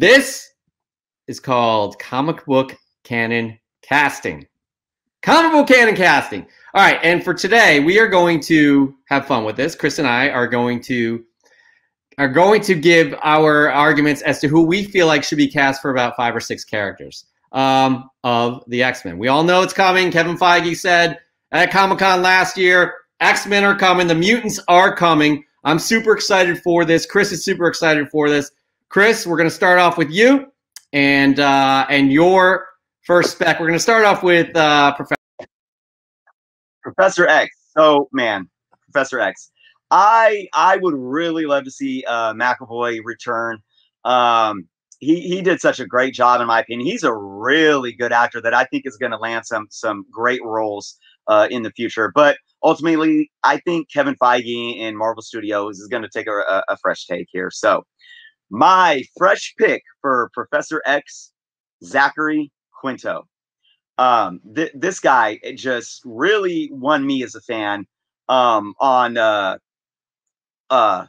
This is called comic book Cannon casting. Comic book Cannon casting. All right, and for today, we are going to have fun with this. Chris and I are going to are going to give our arguments as to who we feel like should be cast for about five or six characters um, of the X Men. We all know it's coming. Kevin Feige said at Comic Con last year, X Men are coming. The mutants are coming. I'm super excited for this. Chris is super excited for this. Chris, we're going to start off with you and uh, and your first spec. We're going to start off with uh, Professor Professor X. So man, Professor X. I I would really love to see uh, McAvoy return. Um, he he did such a great job in my opinion. He's a really good actor that I think is going to land some some great roles uh, in the future. But ultimately, I think Kevin Feige and Marvel Studios is going to take a, a, fresh take here. So, my fresh pick for Professor X, Zachary Quinto. Um, th- this guy just really won me as a fan um, on uh, uh,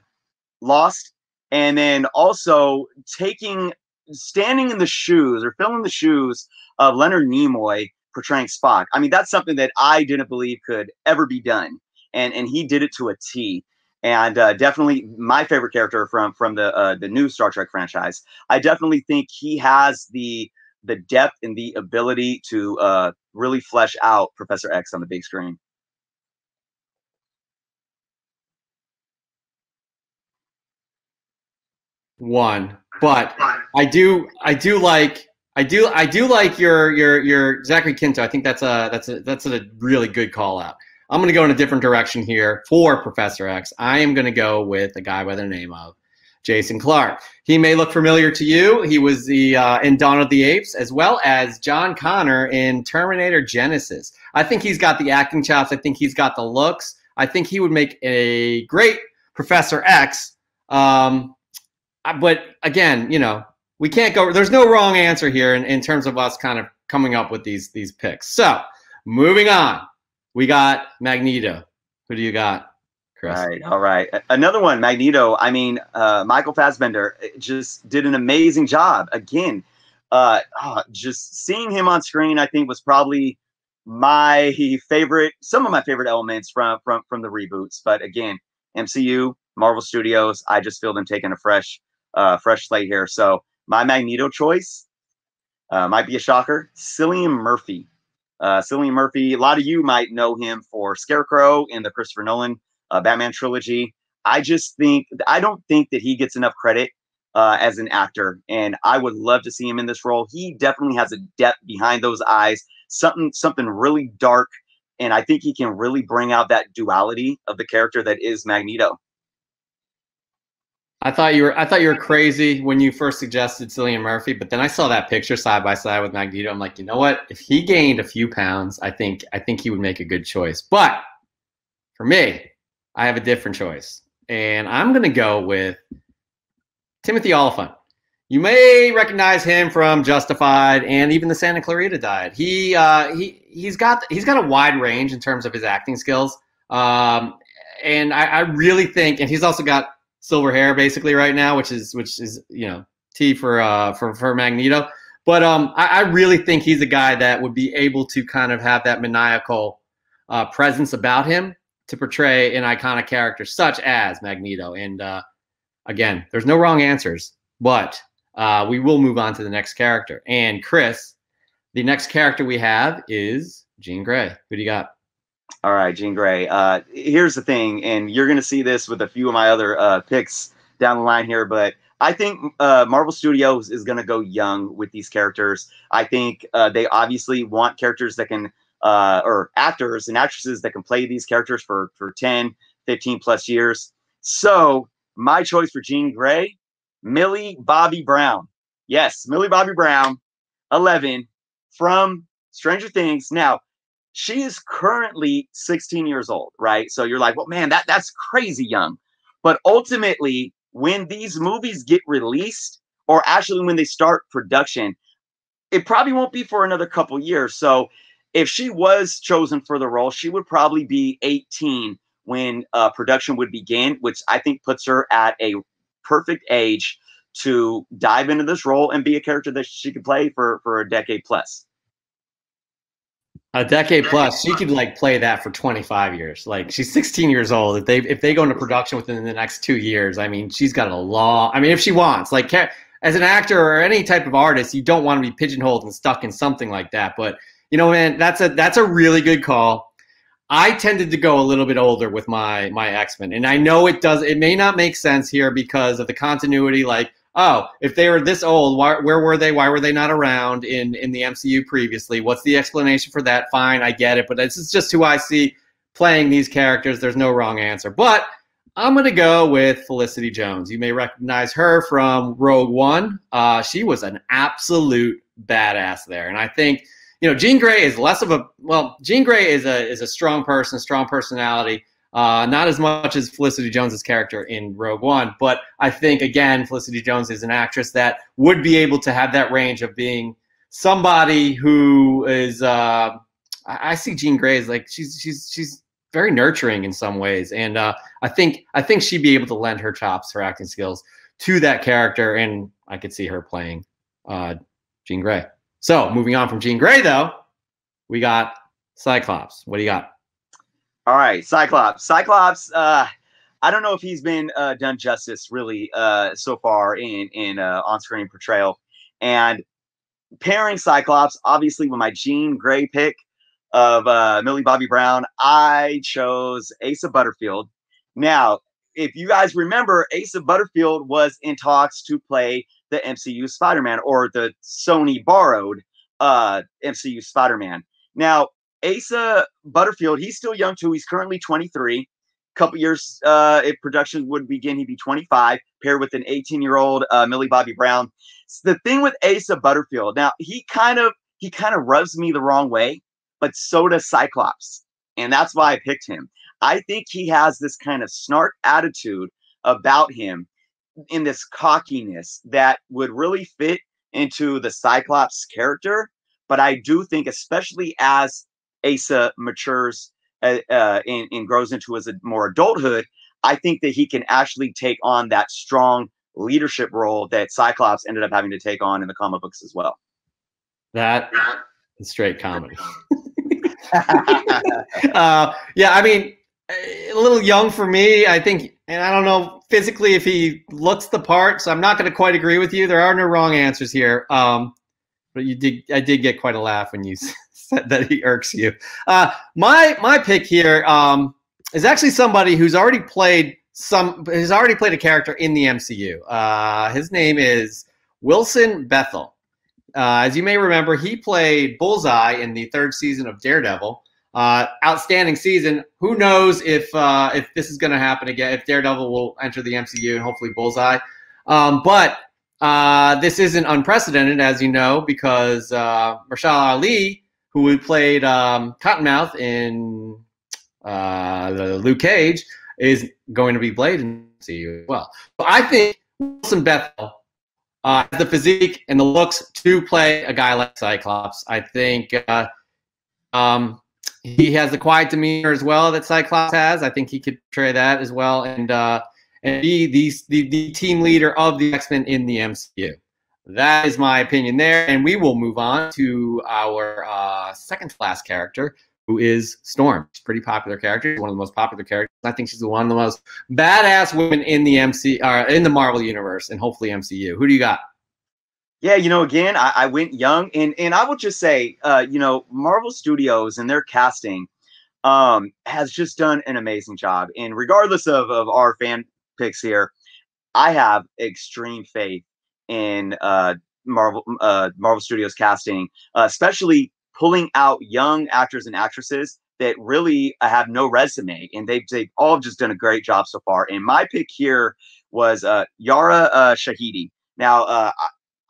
Lost, and then also taking standing in the shoes or filling the shoes of Leonard Nimoy portraying Spock. I mean, that's something that I didn't believe could ever be done, and and he did it to a T. And uh, definitely my favorite character from from the uh, the new Star Trek franchise. I definitely think he has the the depth and the ability to uh, really flesh out Professor X on the big screen. One, but I do I do like I do I do like your your your Zachary Quinto. I think that's a that's a that's a really good call out. I'm going to go in a different direction here for Professor X. I am going to go with a guy by the name of Jason Clarke. He may look familiar to you. He was the uh, in Dawn of the Apes as well as John Connor in Terminator Genisys. I think he's got the acting chops. I think he's got the looks. I think he would make a great Professor X. Um, but again, you know, we can't go. There's no wrong answer here in, in terms of us kind of coming up with these these picks. So moving on, we got Magneto. Who do you got, Chris? All right, all right. Another one, Magneto. I mean, uh, Michael Fassbender eh, just did an amazing job. Again, uh, oh, just seeing him on screen, I think was probably my favorite. Some of my favorite elements from from from the reboots. But again, MCU, Marvel Studios, I just feel them taking a fresh uh, fresh slate here. So my Magneto choice uh, might be a shocker. Cillian Murphy. Uh, Cillian Murphy, a lot of you might know him for Scarecrow in the Christopher Nolan uh, Batman trilogy. I just think, I don't think that he gets enough credit uh, as an actor, and I would love to see him in this role. He definitely has a depth behind those eyes, something, something really dark, and I think he can really bring out that duality of the character that is Magneto. I thought you were I thought you were crazy when you first suggested Cillian Murphy, but then I saw that picture side by side with Magneto. I'm like, you know what? If he gained a few pounds, I think I think he would make a good choice. But for me, I have a different choice, and I'm gonna go with Timothy Olyphant. You may recognize him from Justified and even the Santa Clarita Diet. He uh, he he's got he's got a wide range in terms of his acting skills, um, and I, I really think, and he's also got silver hair basically right now, which is which is you know T for uh for for Magneto. But um, I, I really think he's a guy that would be able to kind of have that maniacal uh, presence about him to portray an iconic character such as Magneto. And uh, again, there's no wrong answers, but uh, we will move on to the next character. And Chris, the next character we have is Jean Grey. Who do you got? All right, Jean Grey. Uh, here's the thing, and you're going to see this with a few of my other uh, picks down the line here, but I think uh, Marvel Studios is going to go young with these characters. I think uh, they obviously want characters that can, uh, or actors and actresses that can play these characters for, for 10, 15 plus years. So my choice for Jean Grey, Millie Bobby Brown. Yes, Millie Bobby Brown, 11 from Stranger Things. Now, she is currently 16 years old, right? So you're like, well, man, that that's crazy young. But ultimately, when these movies get released, or actually when they start production, it probably won't be for another couple years. So if she was chosen for the role, she would probably be 18 when uh, production would begin, which I think puts her at a perfect age to dive into this role and be a character that she could play for for a decade plus. A decade plus, she could like play that for 25 years. Like she's 16 years old. If they if they go into production within the next two years, I mean, she's got a long. I mean, if she wants, like, as an actor or any type of artist, you don't want to be pigeonholed and stuck in something like that. But you know, man, that's a that's a really good call. I tended to go a little bit older with my my X Men, and I know it does. It may not make sense here because of the continuity. Like, oh, if they were this old, why, where were they? Why were they not around in in the MCU previously? What's the explanation for that? Fine, I get it, but this is just who I see playing these characters. There's no wrong answer, but I'm going to go with Felicity Jones. You may recognize her from Rogue One. Uh, she was an absolute badass there, and I think you know Jean Grey is less of a well. Jean Grey is a is a strong person, strong personality. Uh, not as much as Felicity Jones's character in Rogue One, but I think again Felicity Jones is an actress that would be able to have that range of being somebody who is. Uh, I see Jean Grey as like she's she's she's very nurturing in some ways, and uh, I think I think she'd be able to lend her chops, her acting skills to that character, and I could see her playing uh, Jean Grey. So moving on from Jean Grey, though, we got Cyclops. What do you got? All right, Cyclops. Cyclops. Uh, I don't know if he's been uh, done justice really uh, so far in in uh, on-screen portrayal, and pairing Cyclops obviously with my Jean Grey pick of uh, Millie Bobby Brown, I chose Asa Butterfield. Now, if you guys remember, Asa Butterfield was in talks to play the MCU Spider-Man or the Sony borrowed uh, MCU Spider-Man. Now, Asa Butterfield, he's still young too. He's currently 23. Couple years, uh, if production would begin, he'd be 25, paired with an 18-year-old uh, Millie Bobby Brown. So the thing with Asa Butterfield, now he kind of he kind of rubs me the wrong way, but so does Cyclops, and that's why I picked him. I think he has this kind of snark attitude about him, in this cockiness that would really fit into the Cyclops character. But I do think, especially as Asa matures uh, uh, and, and grows into his more adulthood, I think that he can actually take on that strong leadership role that Cyclops ended up having to take on in the comic books as well. That is straight comedy. uh, yeah, I mean, a little young for me. I think, and I don't know physically if he looks the part, so I'm not going to quite agree with you. There are no wrong answers here. Um, but you did, I did get quite a laugh when you said that he irks you. Uh, my my pick here um, is actually somebody who's already played some, has already played a character in the MCU. Uh, his name is Wilson Bethel. Uh, as you may remember, he played Bullseye in the third season of Daredevil. Uh, outstanding season. Who knows if uh, if this is going to happen again? If Daredevil will enter the MCU and hopefully Bullseye. Um, but uh, this isn't unprecedented, as you know, because uh, Mahershala Ali, who we played um, Cottonmouth in uh, Luke Cage, is going to be Blade in MCU as well. So I think Wilson Bethel uh, has the physique and the looks to play a guy like Cyclops. I think. Uh, um, he has the quiet demeanor as well that Cyclops has. I think he could portray that as well, and uh, and be the, the the team leader of the X Men in the MCU. That is my opinion there, and we will move on to our uh, second class character, who is Storm. She's a pretty popular character. One of the most popular characters. I think she's one of the most badass women in the MC uh, in the Marvel universe, and hopefully MCU. Who do you got? Yeah, you know, again, I, I went young, and and I will just say, uh, you know, Marvel Studios and their casting um, has just done an amazing job. And regardless of of our fan picks here, I have extreme faith in uh, Marvel uh, Marvel Studios casting, uh, especially pulling out young actors and actresses that really have no resume, and they've they've all just done a great job so far. And my pick here was uh, Yara uh, Shahidi. Now, uh,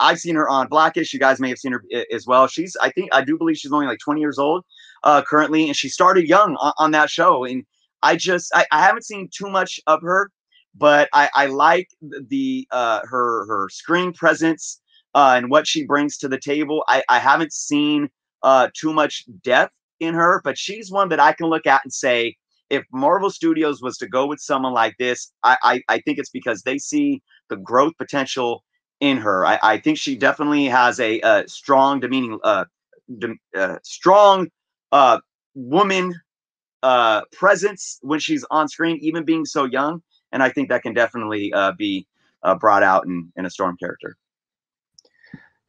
I've seen her on Blackish. You guys may have seen her as well. She's, I think, I do believe she's only like 20 years old uh, currently, and she started young on, on that show. And I just, I, I, haven't seen too much of her, but I, I like the uh, her her screen presence uh, and what she brings to the table. I, I haven't seen uh, too much depth in her, but she's one that I can look at and say, if Marvel Studios was to go with someone like this, I, I, I think it's because they see the growth potential in her. I, I think she definitely has a, a strong, demeaning, uh, de- uh, strong uh, woman uh, presence when she's on screen, even being so young. And I think that can definitely uh, be uh, brought out in, in a Storm character.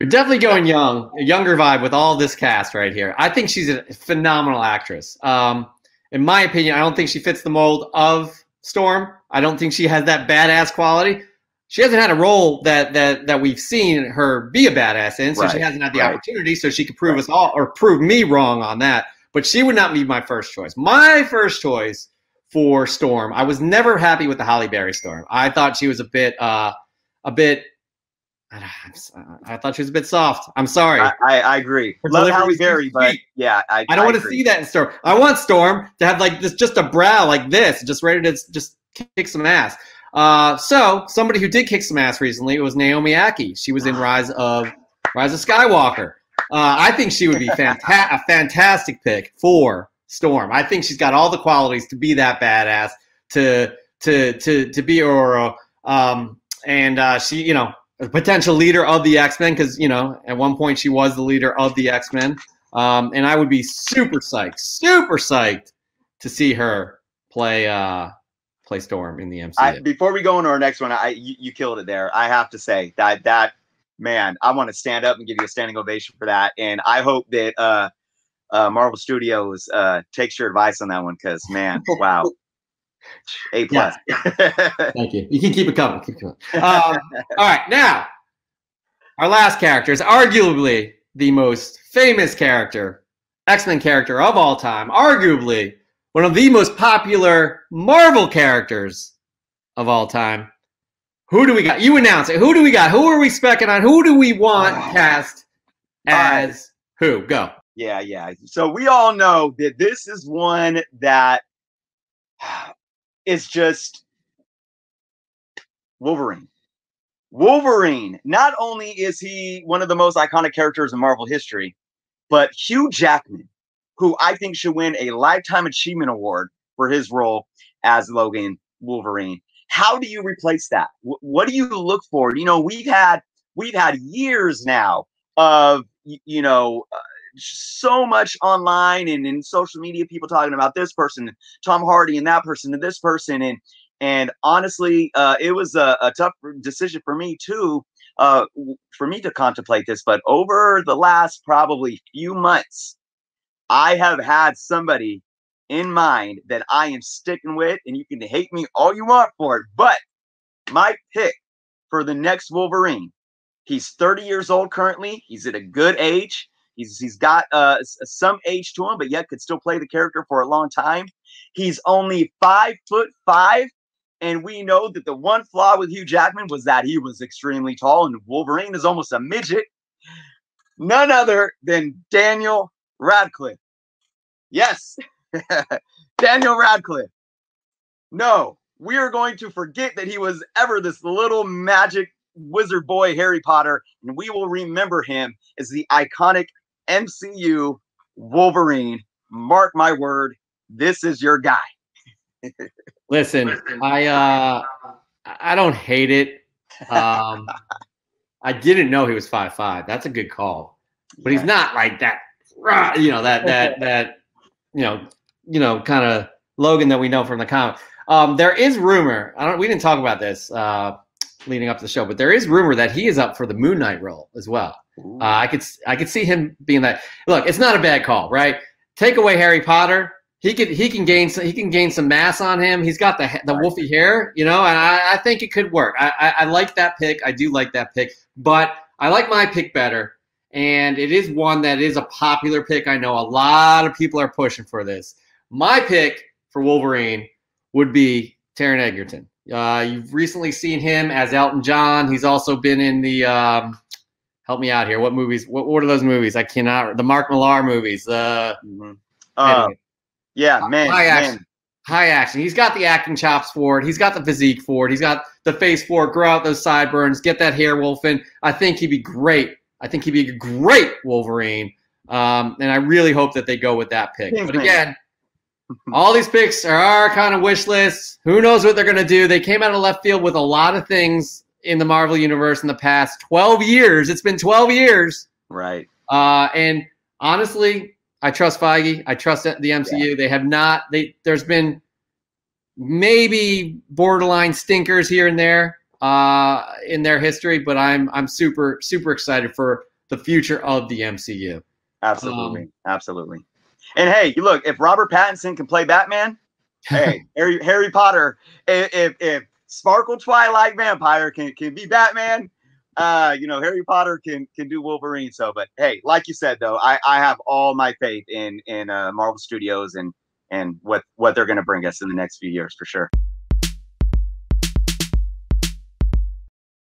You're definitely going young, a younger vibe with all this cast right here. I think she's a phenomenal actress. Um, in my opinion, I don't think she fits the mold of Storm. I don't think she has that badass quality. She hasn't had a role that that that we've seen her be a badass in, so right. she hasn't had the right. opportunity. So she could prove right. us all or prove me wrong on that. But she would not be my first choice. My first choice for Storm, I was never happy with the Halle Berry Storm. I thought she was a bit uh a bit I thought she was a bit soft. I'm sorry. I, I, I agree. Her Love Halle Berry, but yeah, I, I don't want to see that in Storm. I want Storm to have like this, just a brow like this, just ready to just kick some ass. Uh, so somebody who did kick some ass recently was Naomi Ackie. She was in Rise of Rise of Skywalker. Uh, I think she would be fanta- a fantastic pick for Storm. I think she's got all the qualities to be that badass, to to to to be Aurora. Um, and uh, she, you know, a potential leader of the X Men because you know at one point she was the leader of the X Men. Um, and I would be super psyched, super psyched to see her play uh, play Storm in the MCU. I, before we go into our next one, I you, you, killed it there. I have to say that that man, I want to stand up and give you a standing ovation for that. And I hope that uh, uh, Marvel Studios uh, takes your advice on that one because man, wow. A plus. Yeah. Thank you. You can keep it coming. Keep it coming. Um, all right, now our last character is arguably the most famous character, X Men character of all time. Arguably one of the most popular Marvel characters of all time. Who do we got? You announce it. Who do we got? Who are we specking on? Who do we want cast as who? Go. Yeah, yeah. So we all know that this is one that is just Wolverine. Wolverine. Not only is he one of the most iconic characters in Marvel history, but Hugh Jackman who I think should win a Lifetime Achievement Award for his role as Logan Wolverine. How do you replace that? What do you look for? You know, we've had we've had years now of you know uh, so much online and in social media people talking about this person tom hardy and that person and this person and and honestly uh, it was a, a, tough decision for me too uh, for me to contemplate this but over the last probably few months I have had somebody in mind that I am sticking with, and you can hate me all you want for it. But my pick for the next Wolverine, he's 30 years old currently. He's at a good age. He's he's got uh, some age to him, but yet could still play the character for a long time. He's only five foot five, and we know that the one flaw with Hugh Jackman was that he was extremely tall, and Wolverine is almost a midget. None other than Daniel Radcliffe. Yes, Daniel Radcliffe. No, we are going to forget that he was ever this little magic wizard boy, Harry Potter, and we will remember him as the iconic MCU Wolverine. Mark my word, this is your guy. Listen, I uh I don't hate it. Um I didn't know he was five five. That's a good call. But he's not like that you know that that that you know you know kind of Logan that we know from the comic. Um, there is rumor. I don't. We didn't talk about this uh, leading up to the show, but there is rumor that he is up for the Moon Knight role as well. Uh, I could I could see him being that. Look, it's not a bad call, right? Take away Harry Potter. He could he can gain some, he can gain some mass on him. He's got the the wolfy hair, you know, and I, I think it could work. I, I, I like that pick. I do like that pick, but I like my pick better and it is one that is a popular pick. I know a lot of people are pushing for this. My pick for Wolverine would be Taron Egerton. Uh, you've recently seen him as Elton John. He's also been in the um, help me out here. What movies? What, what are those movies? I cannot. The Mark Millar movies. Uh, mm-hmm. uh yeah, man, high man. action. High action. He's got the acting chops for it. He's got the physique for it. He's got the face for it. Grow out those sideburns. Get that hair wolf in. I think he'd be great I think he'd be a great Wolverine. Um, and I really hope that they go with that pick. But again, all these picks are our kind of wish lists. Who knows what they're going to do? They came out of left field with a lot of things in the Marvel universe in the past 12 years. It's been 12 years. Right. Uh, and honestly, I trust Feige. I trust the MCU. Yeah. They have not. They there's been maybe borderline stinkers here and there uh, in their history, but I'm I'm super super excited for the future of the MCU. Absolutely, um, absolutely. And hey, look, if Robert Pattinson can play Batman, hey, Harry Harry Potter, if if Sparkle Twilight Vampire can can be Batman, uh, you know, Harry Potter can can do Wolverine. So, but hey, like you said though, I I have all my faith in in uh, Marvel Studios and and what what they're going to bring us in the next few years for sure.